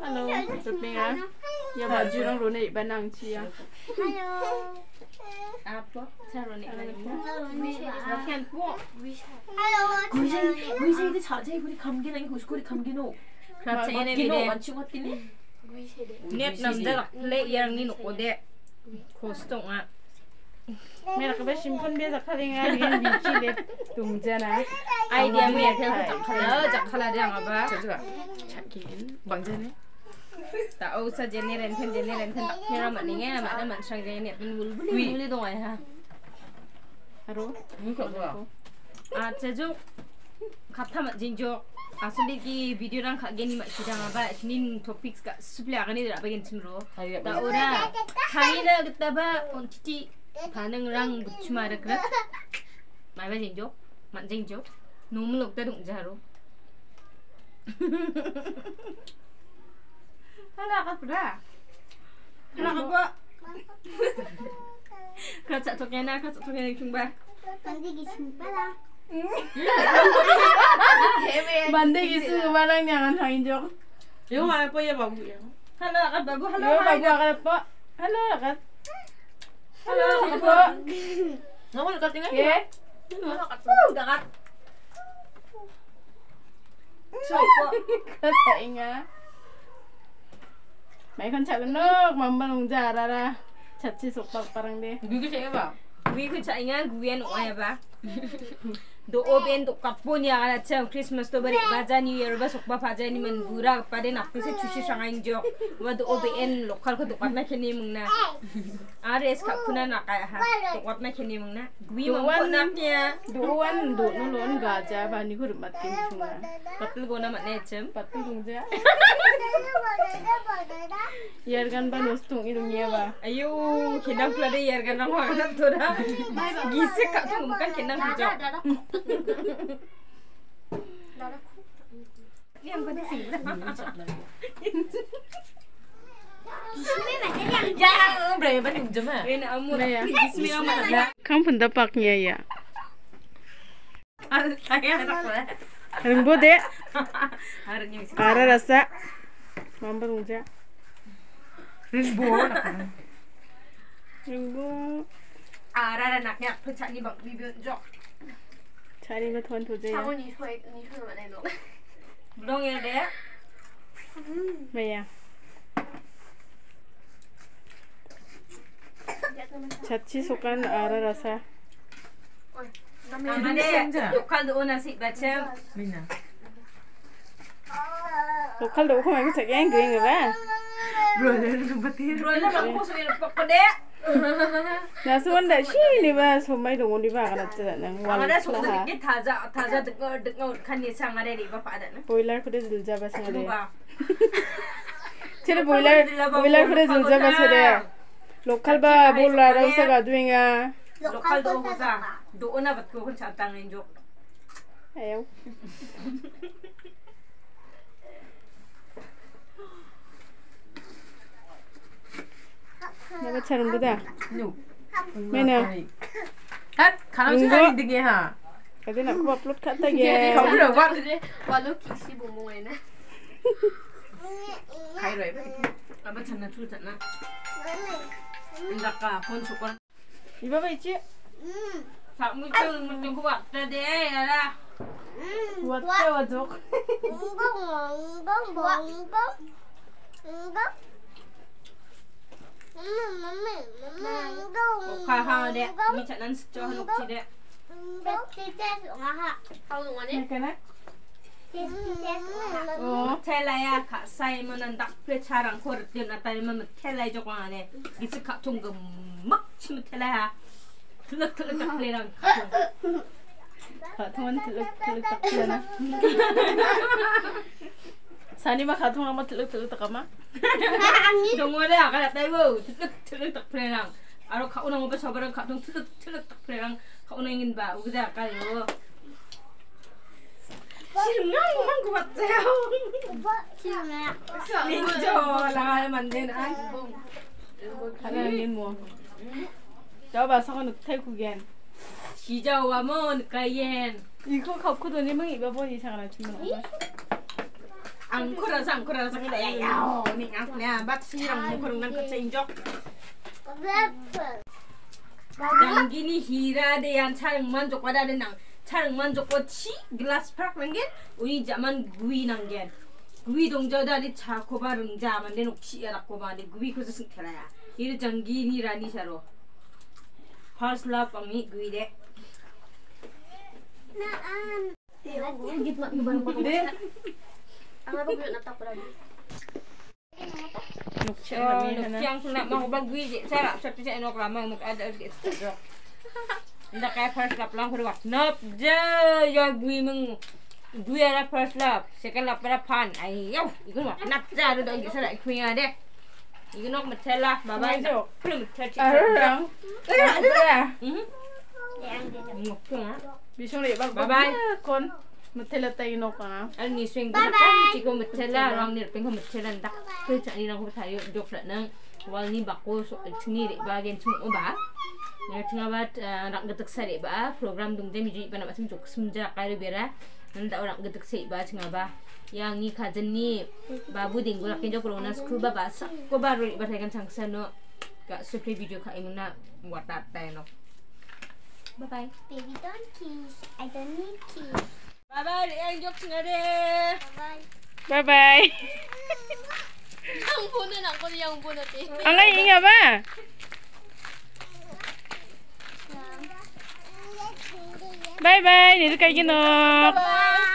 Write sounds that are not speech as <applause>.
Hello, Sabina. Ya baju orang ronek benang cia. Hello. Apa? Saya ronek benang. Makan buah. Hello. Kau jadi, kau jadi itu cakap jadi kau di kamgen lagi, kau di kamgen o. Kerja ini ni. Macam apa ni? Niat nam dah lek yang ni nak odek. Kosong ah. मेरा कभी सिंपल भी जखा देंगे लेकिन बीची ले तुम जना आइडिया में ऐसे जखा ला जखा ला देंगे अब चकिन बंजने 차긴 망자네. Ta au sa jeneren pen jeneren pen tak kira mat ni nga mat na mat sang net men bul bul bul dong ai ha. 하루 이거 뭐야? Ah jeju kata mat jinjo. Asli ki video rang kak geni mat sidang aba sinin topics ka suple agani dra bagian cimro. 다리가 Da ora kanina kita ba on titi 반응 rang bucuma ada kret. Mai ba jinjo. Mat jinjo. Num lok ta dung jaro. Hala ka pra. Hala ka ba? Krat Anak apa berat? Anak apa? Kerja tukena, kerja cumba jumpa. Banding jumpa Banding isu barang jangan hangin jok. Yo apa ya babu ya? Halo akan babu, halo. Yo babu akan apa? Halo kan. Halo apa? Ngomong dekat tinggal ya. Udah kan. Coba. Kata ingat. May kon sa lunok, mambalong jara ra. Chat si sukpak parang di. Gugu siya ba? Gugu ko sa inga, gugu yan ba? <laughs> Do oben do kapon ya ala cha Christmas to bari baja new year ba sokba baja ni man gura pade nak se chushi sanga injo. Wa do oben lokal ko do patna kheni mungna. Ares ka kuna na ka ha. Do patna kheni mungna. Gui mam ko na kya. Doan do nolon gaja bani kur matin chunga. Patul go na mat ne chem. Patu tungja. Yargan ban ustung idung ye ba. Ayo kinang pula de yer ganang wa ganang to da. Gise ka tu bukan kinang hijo. Yang pada sih. 야, 그래 빨리 좀 해. Ini amu Naya. Bismillah mana? Kam pun dapak niya ya. Saya anak lah. Ring 자리가 돈 도저히 자고 니 소에 니 소에만 해도 무동해야 돼? 뭐야? 자취 속간 알아라사 아마네 욕할도 오나시 바침 미나 욕할도 오고 말고 자기 안 그린 거봐 브로는 좀 바티 브로는 막 고소해 뻑뻑대 lupa kode. Na suwan da shi ni ba so mai do ngoni ba kana ta nang wal. Ama dah sudah dikit taza taza dengar dengar kan ni sang ada di bapak ada. Boiler ko de zulja ba sa de. Lupa. Chere boiler boiler ko de zulja ba sa de. Lokal ba bola ra sa ga duinga. Lokal doon ko sa. Doon na ba't ko kung sa tangin jok. Ayaw. Naga charum da. 누. Mana? 핫, 가람 시간이 되게 하. Kadi nak ko upload kat tagi. 가브라 와. 와도 킥시 봉봉에는. 가이로 해. Apa cana cul cana. Indak ka pun syukur. Iba ba ichi? Tak muncul muncul kuat tadi ya lah. Wat ka Ga halen dek, niet aan ons te gaan op je dek. Lekker hè? Oh, tella ya kak saya menandak pecaran korup dia natal mama tella joko ane. Gisi kak tunggu mak cuma tella ya. Telak telak tak pelan. Kak tuan telak telak tak pelan. Sani ma khatung lama tiluk tiluk tak ama. Dongo le akal atai wo tiluk tiluk tak perenang. Aro kau nang ngopi sabar khatung tiluk tiluk tak perenang. Kau nang ingin ba, udah akal yo. Siringan man kuat tayo. Siringan. Ninjo langal mandin ay. Kalalin mo. Jaba sa kanuk 태국엔 기자와 먼 가이엔 이거 갖고 돈이 막 입어보니 상관없지 뭐. 앙코라서 앙코라서 그래 야오 니 앙코냐 마치랑 뭐 그런 건 같이 인정? 장기니 히라데 양 차랑 만족 와다는 낭 차랑 만족 워치 글라스 파크 난겐? 우리 자만 구이 난겐. 구이 동저다리 차코바 릉자만 내 녹시 야라코바니 구이 그저 승태라야. 이르 장기니라니 샤로. 파슬라 빵이 구이데 나안 네. Ang nabagyo na tako lagi. Oh, nagkiyang sunak mga bagwi di sarap sa tisa inok lamang mag-ada sa istadok. Hindi kaya first lap lang kuri wak. Nop, jo, jo, gwi mong gwi ala first lap. Second lap ala pan. Ay, yaw, ikon wak. Nap, ja, do do, ikon sarap ikon nga de. Ikon ok, matela, babay. Kuli matela, chika. Arang. Arang, Matela tayo no ka. Al ni swing ka chiko ko ndak. Ko cha ni nang ko tayo jok la nang. Wal ni bako so bagen chung. Nga bat rak sari ba program dung jok bera. Nanda orang sai ba ba. Yang ni kajen ni babu lakin jok rona skru ba ba sa ko ba ro ba kan no. Video ka tayo no. Bye bye. Baby don't kiss. I don't need kiss. Bye bye. Yang jok tengah de. Bye. Bye bye. Ang puno na ako yung puno ti. Ang ay inga ba? Bye bye. Kayo ginop. Bye.